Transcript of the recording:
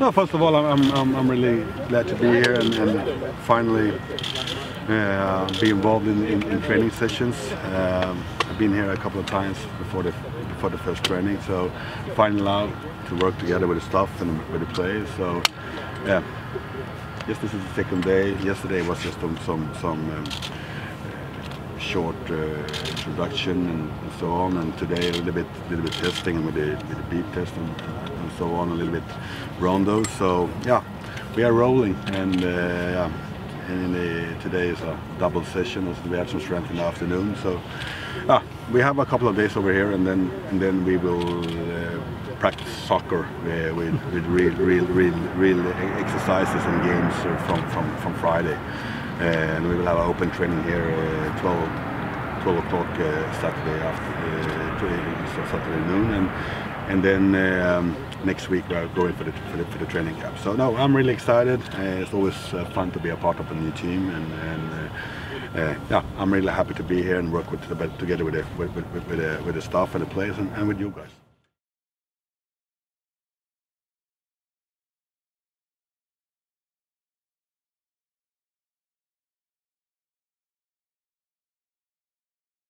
No, first of all, I'm, I'm, I'm really glad to be here and, and finally uh, be involved in, in, in training sessions. Um, I've been here a couple of times before the before the first training, so finally allowed to work together with the staff and with the players. So, yeah, yes, this is the second day. Yesterday was just some some, some um, short uh, introduction and, and, so on, and today a little bit little bit testing with the with the beep test and, and so on, a little bit rondo. So yeah, we are rolling and. Uh, yeah, and the, today is a double session. Also, we had some strength in the afternoon. So, ah, we have a couple of days over here, and then and then we will uh, practice soccer uh, with with real real real real exercises and games from from from Friday. And we will have an open training here uh, 12 12 o'clock uh, Saturday after uh, Saturday noon, and and then. Um, next week we're going for the, for the, for the training camp. So no, I'm really excited. Uh, it's always fun to be a part of a new team, and, and yeah, I'm really happy to be here and work with together with the, with, with, with, the, with the staff and the players and, and with you guys.